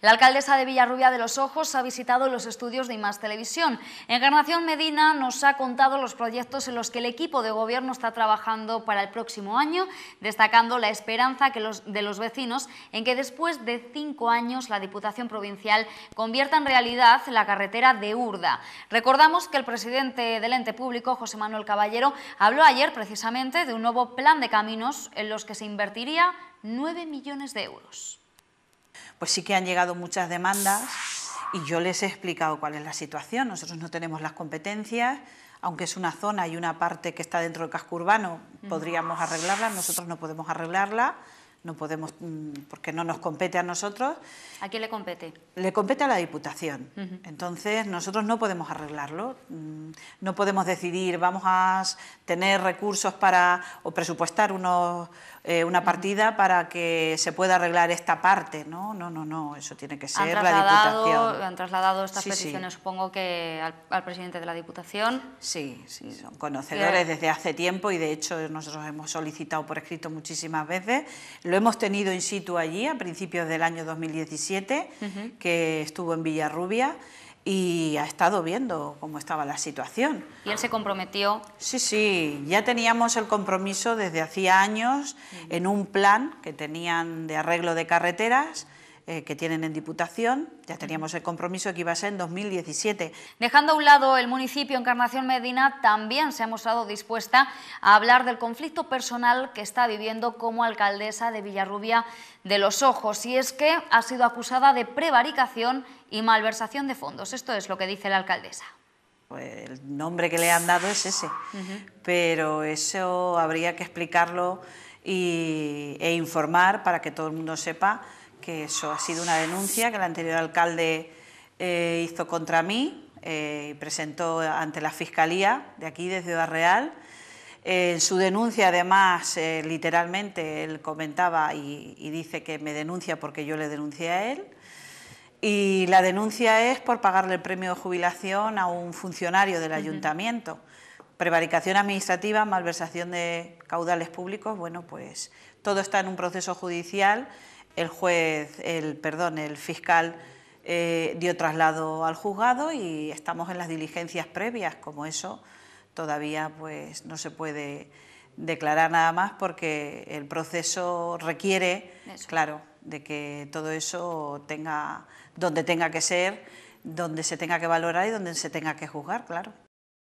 La alcaldesa de Villarrubia de los Ojos ha visitado los estudios de IMAS Televisión. Encarnación Medina nos ha contado los proyectos en los que el equipo de gobierno está trabajando para el próximo año, destacando la esperanza que los, de los vecinos en que después de cinco años la Diputación Provincial convierta en realidad la carretera de Urda. Recordamos que el presidente del ente público, José Manuel Caballero, habló ayer precisamente de un nuevo plan de caminos en los que se invertiría 9 millones de euros pues sí que han llegado muchas demandas y yo les he explicado cuál es la situación. Nosotros no tenemos las competencias, aunque es una zona y una parte que está dentro del casco urbano, podríamos arreglarla, nosotros no podemos arreglarla no podemos, mm, porque no nos compete a nosotros. ¿A quién le compete? Le compete a la Diputación. Entonces, nosotros no podemos arreglarlo. Mm, no podemos decidir, vamos a tener recursos para, o presupuestar unos, eh, una partida para que se pueda arreglar esta parte. No, no, no, no, eso tiene que ser la Diputación. Han trasladado estas peticiones, supongo que al, presidente de la Diputación. Sí, sí, son conocedores desde hace tiempo y de hecho nosotros hemos solicitado por escrito muchísimas veces lo hemos tenido in situ allí a principios del año 2017, que estuvo en Villarrubia y ha estado viendo cómo estaba la situación. ¿Y él se comprometió? Sí, sí, ya teníamos el compromiso desde hacía años en un plan que tenían de arreglo de carreteras eh, que tienen en Diputación. Ya teníamos el compromiso que iba a ser en 2017. Dejando a un lado el municipio, Encarnación Medina también se ha mostrado dispuesta a hablar del conflicto personal que está viviendo como alcaldesa de Villarrubia de los Ojos. Y es que ha sido acusada de prevaricación y malversación de fondos. Esto es lo que dice la alcaldesa. Pues el nombre que le han dado es ese, pero eso habría que explicarlo e informar para que todo el mundo sepa que eso ha sido una denuncia que el anterior alcalde eh, hizo contra mí eh, y presentó ante la Fiscalía de aquí, de Ciudad Real. en su denuncia, además, eh, literalmente, él comentaba y, dice que me denuncia porque yo le denuncié a él. Y la denuncia es por pagarle el premio de jubilación a un funcionario del ayuntamiento. Prevaricación administrativa, malversación de caudales públicos, bueno, pues todo está en un proceso judicial el juez, el, perdón, el fiscal eh, dio traslado al juzgado y estamos en las diligencias previas, como eso todavía pues no se puede declarar nada más porque el proceso requiere, claro, de que todo eso tenga donde tenga que ser, donde se tenga que valorar y donde se tenga que juzgar, claro.